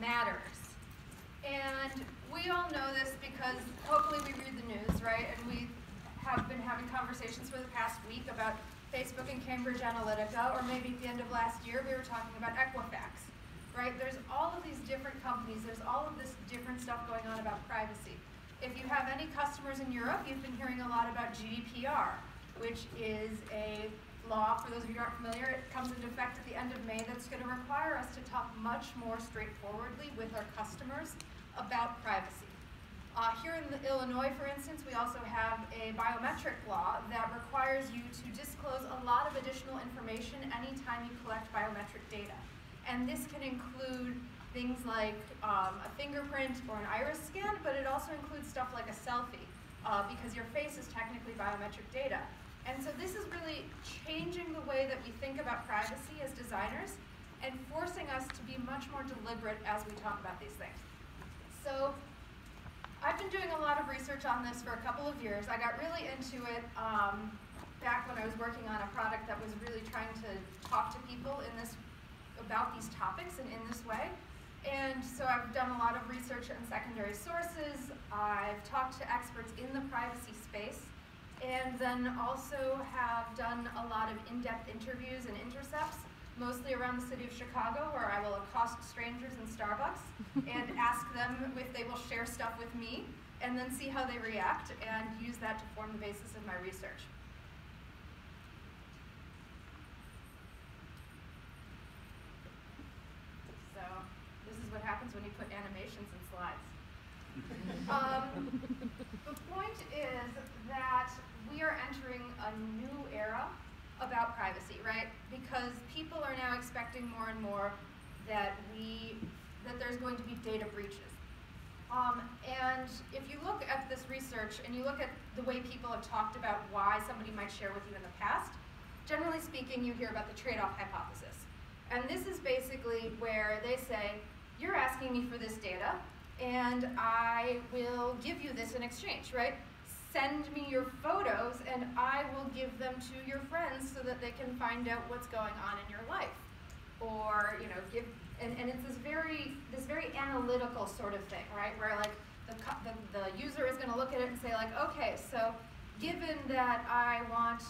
matters. And we all know this because hopefully we read the news, right? And we have been having conversations for the past week about Facebook and Cambridge Analytica, or maybe at the end of last year we were talking about Equifax, right? There's all of these different companies, there's all of this different stuff going on about privacy. If you have any customers in Europe, you've been hearing a lot about GDPR, which is a law, for those of you who aren't familiar, it comes into effect at the end of May that's going to require us to talk much more straightforwardly with our customers about privacy. Uh, here in Illinois, for instance, we also have a biometric law that requires you to disclose a lot of additional information anytime you collect biometric data. And this can include things like um, a fingerprint or an iris scan, but it also includes stuff like a selfie, uh, because your face is technically biometric data. And so this is really changing the way that we think about privacy as designers and forcing us to be much more deliberate as we talk about these things. So I've been doing a lot of research on this for a couple of years. I got really into it um, back when I was working on a product that was really trying to talk to people in this about these topics and in this way. And so I've done a lot of research in secondary sources. I've talked to experts in the privacy space and then also have done a lot of in-depth interviews and intercepts mostly around the city of Chicago, where I will accost strangers in Starbucks and ask them if they will share stuff with me, and then see how they react, and use that to form the basis of my research. So, this is what happens when you put animations in slides. um, the point is that we are entering a new era about privacy, right? Because people are now expecting more and more that we that there's going to be data breaches. Um, and if you look at this research and you look at the way people have talked about why somebody might share with you in the past, generally speaking, you hear about the trade-off hypothesis. And this is basically where they say, you're asking me for this data, and I will give you this in exchange, right? Send me your photos and I will give them to your friends so that they can find out what's going on in your life. Or, you know, give, and, and it's this very, this very analytical sort of thing, right? Where like the, the, the user is gonna look at it and say like, okay, so given that I want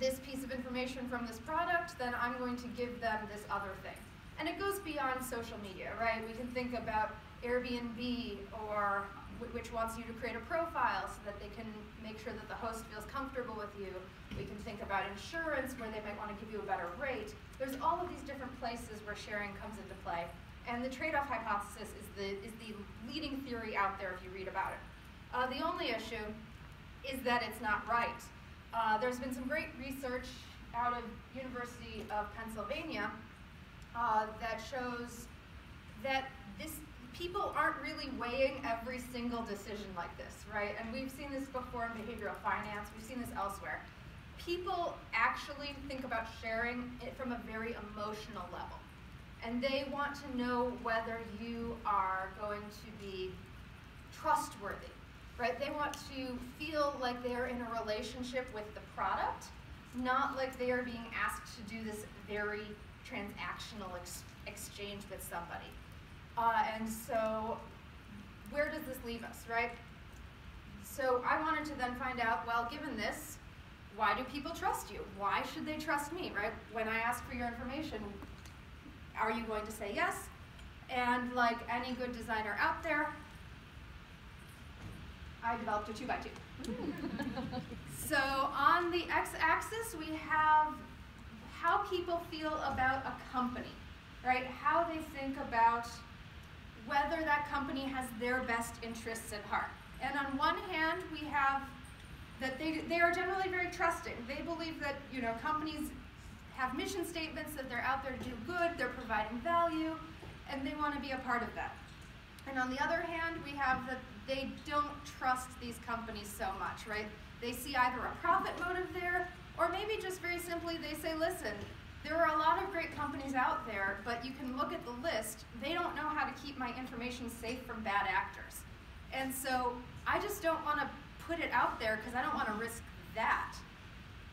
this piece of information from this product, then I'm going to give them this other thing. And it goes beyond social media, right? We can think about Airbnb or which wants you to create a profile so that they can make sure that the host feels comfortable with you. We can think about insurance where they might want to give you a better rate. There's all of these different places where sharing comes into play. And the trade-off hypothesis is the, is the leading theory out there if you read about it. Uh, the only issue is that it's not right. Uh, there's been some great research out of University of Pennsylvania uh, that shows that this people aren't really weighing every single decision like this, right? And we've seen this before in behavioral finance, we've seen this elsewhere. People actually think about sharing it from a very emotional level. And they want to know whether you are going to be trustworthy, right? They want to feel like they're in a relationship with the product, not like they are being asked to do this very transactional ex exchange with somebody. Uh, and so where does this leave us, right? So I wanted to then find out, well, given this, why do people trust you? Why should they trust me, right? When I ask for your information, are you going to say yes? And like any good designer out there, I developed a two by two. so on the x-axis, we have how people feel about a company, right? How they think about whether that company has their best interests at heart. And on one hand, we have that they, they are generally very trusting. They believe that you know companies have mission statements, that they're out there to do good, they're providing value, and they want to be a part of that. And on the other hand, we have that they don't trust these companies so much, right? They see either a profit motive there, or maybe just very simply they say, listen, there are a lot of great companies out there, but you can look at the list. They don't know how to keep my information safe from bad actors. And so I just don't want to put it out there because I don't want to risk that.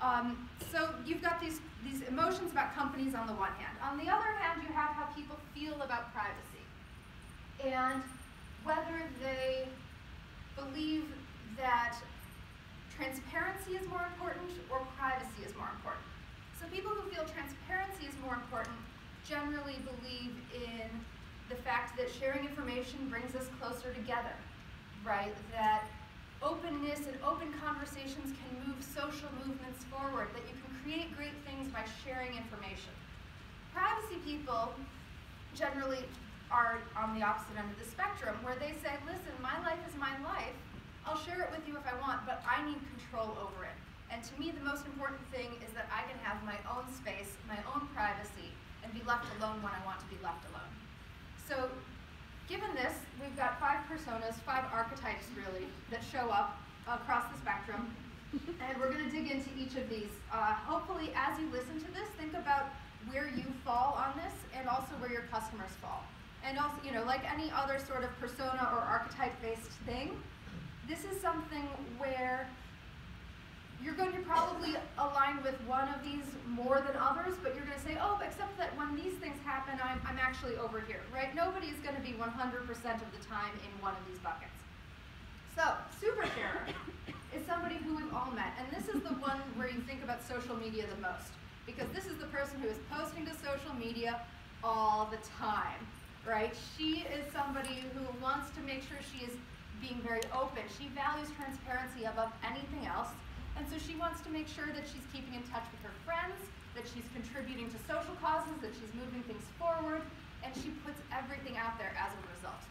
Um, so you've got these, these emotions about companies on the one hand. On the other hand, you have how people feel about privacy. and whether they believe that transparency is more important or privacy is more important. So people who feel transparency is more important generally believe in the fact that sharing information brings us closer together, right? That openness and open conversations can move social movements forward, that you can create great things by sharing information. Privacy people generally are on the opposite end of the spectrum, where they say, listen, my life is my life. I'll share it with you if I want, but I need control over it. And to me, the most important thing is that I can have my own space, my own privacy, and be left alone when I want to be left alone. So, given this, we've got five personas, five archetypes really, that show up across the spectrum. and we're going to dig into each of these. Uh, hopefully, as you listen to this, think about where you fall on this and also where your customers fall. And also, you know, like any other sort of persona or archetype-based thing, this is something where you're going to probably align with one of these more than others, but you're going to say, oh, except that when these things happen, I'm, I'm actually over here, right? Nobody's going to be 100% of the time in one of these buckets. So, super sharer is somebody who we've all met, and this is the one where you think about social media the most, because this is the person who is posting to social media all the time right? She is somebody who wants to make sure she is being very open. She values transparency above anything else. And so she wants to make sure that she's keeping in touch with her friends, that she's contributing to social causes, that she's moving things forward, and she puts everything out there as a result.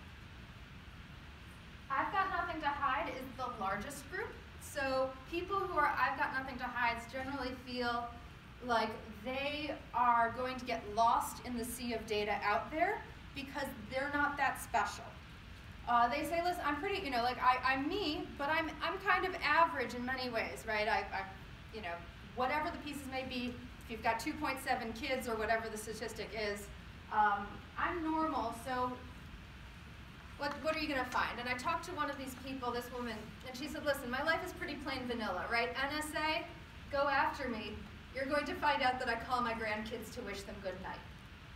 I've Got Nothing to Hide is the largest group. So people who are I've Got Nothing to Hide generally feel like they are going to get lost in the sea of data out there because they're not that special. Uh, they say, listen, I'm pretty, you know, like I, I'm me, but I'm, I'm kind of average in many ways, right? I, I, you know, whatever the pieces may be, if you've got 2.7 kids or whatever the statistic is, um, I'm normal, so what, what are you going to find? And I talked to one of these people, this woman, and she said, listen, my life is pretty plain vanilla, right? NSA, go after me. You're going to find out that I call my grandkids to wish them good night.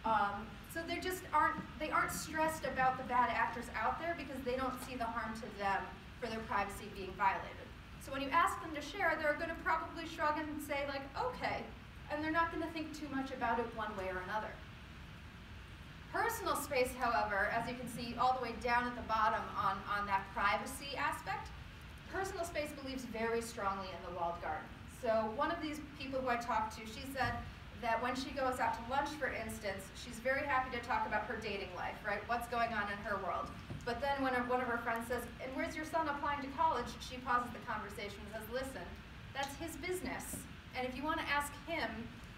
Um, so they just aren't, they aren't stressed about the bad actors out there because they don't see the harm to them for their privacy being violated. So when you ask them to share, they're going to probably shrug and say like, okay, and they're not going to think too much about it one way or another. Personal space, however, as you can see all the way down at the bottom on, on that privacy aspect, personal space believes very strongly in the walled garden. So one of these people who I talked to, she said, that when she goes out to lunch, for instance, she's very happy to talk about her dating life, right? What's going on in her world. But then when one of her friends says, and where's your son applying to college? She pauses the conversation and says, listen, that's his business. And if you want to ask him,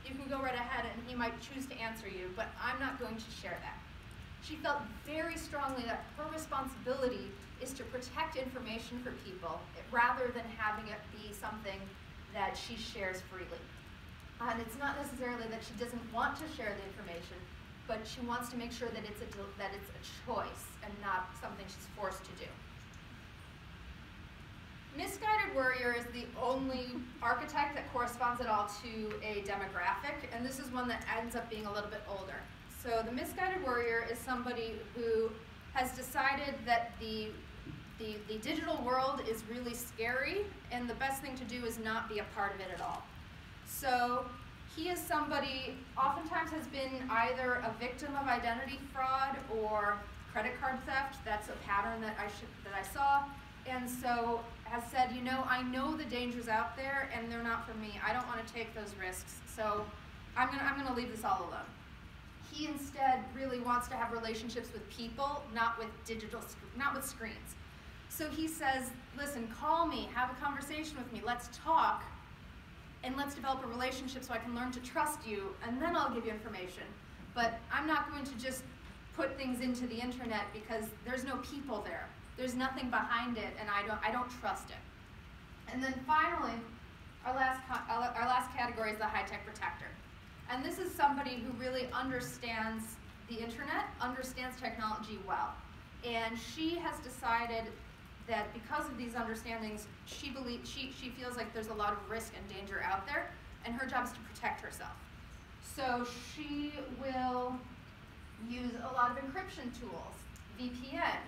you can go right ahead and he might choose to answer you, but I'm not going to share that. She felt very strongly that her responsibility is to protect information for people rather than having it be something that she shares freely. And it's not necessarily that she doesn't want to share the information, but she wants to make sure that it's a, that it's a choice and not something she's forced to do. Misguided worrier is the only archetype that corresponds at all to a demographic, and this is one that ends up being a little bit older. So the misguided worrier is somebody who has decided that the, the, the digital world is really scary, and the best thing to do is not be a part of it at all. So he is somebody, oftentimes has been either a victim of identity fraud or credit card theft. That's a pattern that I, should, that I saw. And so has said, you know, I know the dangers out there and they're not for me. I don't want to take those risks. So I'm going to I'm gonna leave this all alone. He instead really wants to have relationships with people, not with digital, not with screens. So he says, listen, call me, have a conversation with me, let's talk, and let's develop a relationship so I can learn to trust you, and then I'll give you information. But I'm not going to just put things into the internet because there's no people there. There's nothing behind it, and I don't, I don't trust it. And then finally, our last, our last category is the high-tech protector. And this is somebody who really understands the internet, understands technology well. And she has decided that because of these understandings, she believes she, she feels like there's a lot of risk and danger out there, and her job is to protect herself. So she will use a lot of encryption tools, VPN,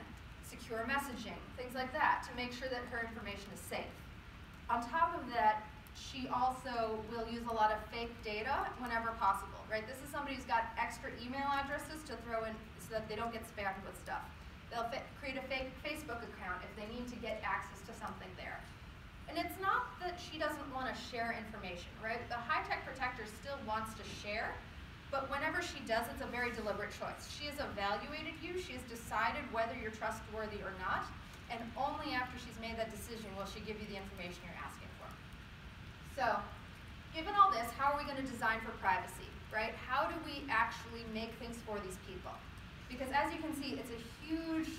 secure messaging, things like that, to make sure that her information is safe. On top of that, she also will use a lot of fake data whenever possible, right? This is somebody who's got extra email addresses to throw in so that they don't get spammed with stuff. They'll create a fake Facebook account if they need to get access to something there. And it's not that she doesn't want to share information, right? The high-tech protector still wants to share, but whenever she does, it's a very deliberate choice. She has evaluated you, she has decided whether you're trustworthy or not, and only after she's made that decision will she give you the information you're asking for. So, given all this, how are we going to design for privacy, right? How do we actually make things for these people? Because as you can see, it's a huge,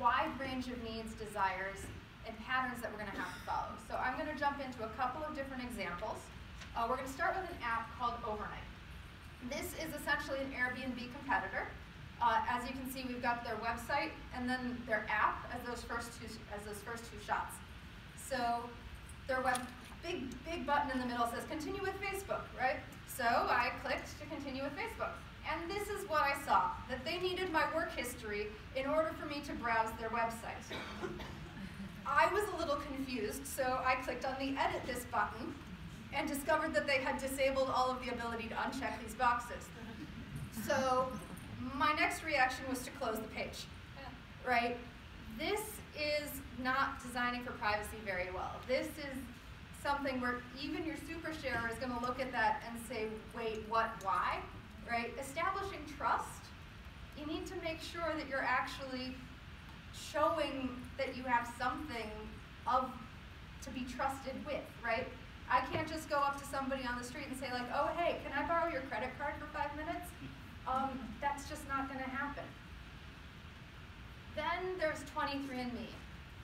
wide range of needs, desires, and patterns that we're going to have to follow. So I'm going to jump into a couple of different examples. Uh, we're going to start with an app called Overnight. This is essentially an Airbnb competitor. Uh, as you can see, we've got their website and then their app as those first two as those first two shots. So their web big big button in the middle says continue with Facebook, right? So I clicked to continue with Facebook. And this is what I saw, that they needed my work history in order for me to browse their website. I was a little confused, so I clicked on the Edit This button and discovered that they had disabled all of the ability to uncheck these boxes. So my next reaction was to close the page, right? This is not designing for privacy very well. This is something where even your super sharer is going to look at that and say, wait, what, why? Right? Establishing trust, you need to make sure that you're actually showing that you have something of to be trusted with, right? I can't just go up to somebody on the street and say like, oh hey, can I borrow your credit card for five minutes? Um, that's just not gonna happen. Then there's 23andMe.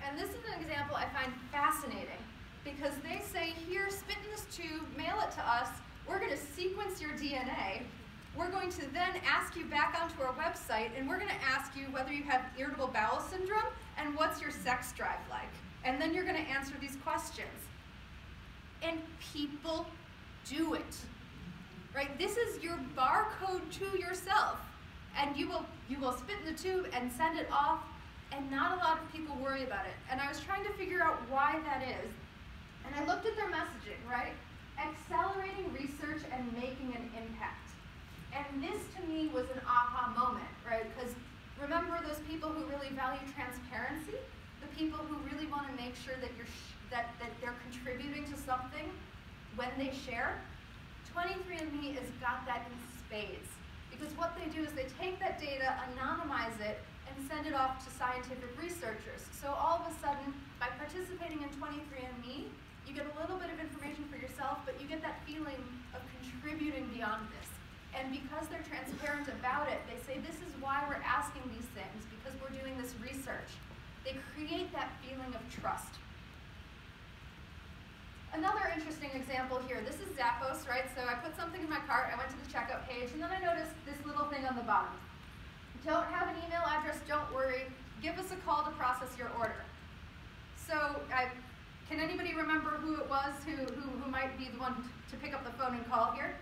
And this is an example I find fascinating because they say, here, spit in this tube, mail it to us, we're gonna sequence your DNA, we're going to then ask you back onto our website and we're going to ask you whether you have irritable bowel syndrome and what's your sex drive like. And then you're going to answer these questions. And people do it. Right? This is your barcode to yourself. And you will you will spit in the tube and send it off and not a lot of people worry about it. And I was trying to figure out why that is. And I looked at their messaging, right? Accelerating research and making an impact. And this to me was an aha moment, right? Because remember those people who really value transparency? The people who really want to make sure that you're that, that they're contributing to something when they share? 23andMe has got that in spades. Because what they do is they take that data, anonymize it, and send it off to scientific researchers. So all of a sudden, by participating in 23andMe, you get a little bit of information for yourself, but you get that feeling of contributing beyond this. And because they're transparent about it, they say this is why we're asking these things, because we're doing this research. They create that feeling of trust. Another interesting example here, this is Zappos, right? So I put something in my cart, I went to the checkout page, and then I noticed this little thing on the bottom. Don't have an email address, don't worry. Give us a call to process your order. So I, can anybody remember who it was who, who, who might be the one to pick up the phone and call here?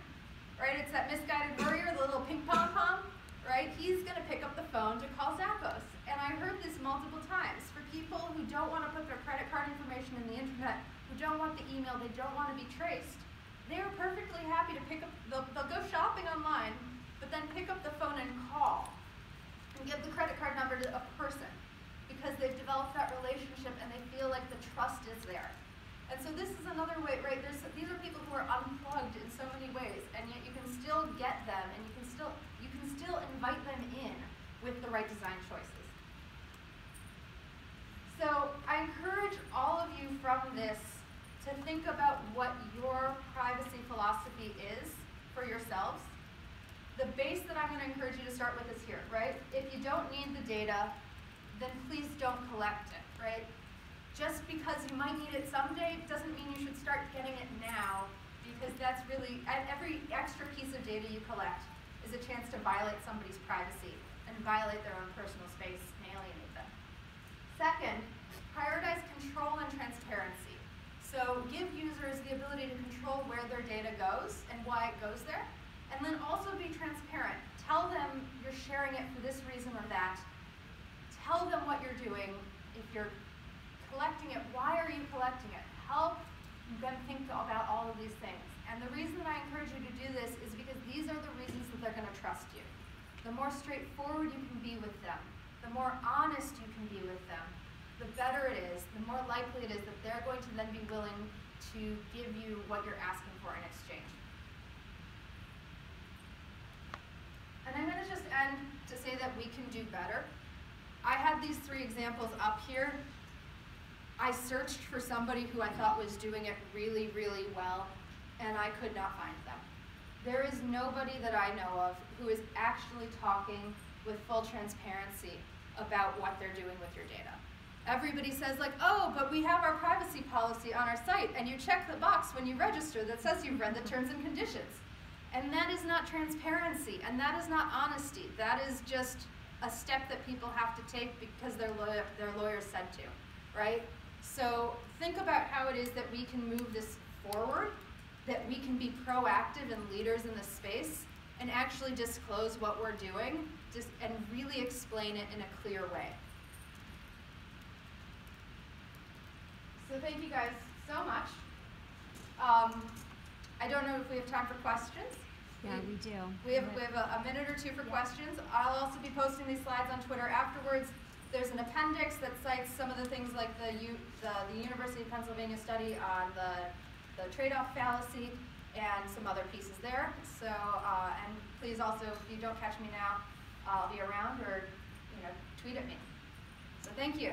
Right? It's that misguided worrier, the little pink pom pom, right? He's going to pick up the phone to call Zappos. And I heard this multiple times for people who don't want to put their credit card information in the internet, who don't want the email, they don't want to be traced. They are perfectly happy to pick up, they'll, they'll go shopping online, but then pick up the phone and call and give the credit card number to a person because they've developed that relationship and they feel like the trust is there. And so this is another way, right? There's, these are people who are unplugged in so many ways, and yet you can still get them, and you can still you can still invite them in with the right design choices. So I encourage all of you from this to think about what your privacy philosophy is for yourselves. The base that I'm going to encourage you to start with is here, right? If you don't need the data, then please don't collect it, right? just because you might need it someday doesn't mean you should start getting it now because that's really, every extra piece of data you collect is a chance to violate somebody's privacy and violate their own personal space and alienate them. Second, prioritize control and transparency. So give users the ability to control where their data goes and why it goes there. And then also be transparent. Tell them you're sharing it for this reason or that tell them what you're doing. If you're collecting it, why are you collecting it? Help them think about all of these things. And the reason that I encourage you to do this is because these are the reasons that they're going to trust you. The more straightforward you can be with them, the more honest you can be with them, the better it is, the more likely it is that they're going to then be willing to give you what you're asking for in exchange. And I'm going to just end to say that we can do better. I had these three examples up here. I searched for somebody who I thought was doing it really, really well, and I could not find them. There is nobody that I know of who is actually talking with full transparency about what they're doing with your data. Everybody says like, oh, but we have our privacy policy on our site, and you check the box when you register that says you've read the terms and conditions. And that is not transparency, and that is not honesty. That is just a step that people have to take because their, lawyer, their lawyer said to, right? So think about how it is that we can move this forward, that we can be proactive and leaders in this space, and actually disclose what we're doing just, and really explain it in a clear way. So thank you guys so much. Um, I don't know if we have time for questions. Yeah, we do. We have, we have a, a minute or two for questions. I'll also be posting these slides on Twitter afterwards. There's an appendix that cites some of the things like the, U, the, the University of Pennsylvania study on the, the trade-off fallacy and some other pieces there. So, uh, and please also, if you don't catch me now, I'll be around or, you know, tweet at me. So thank you.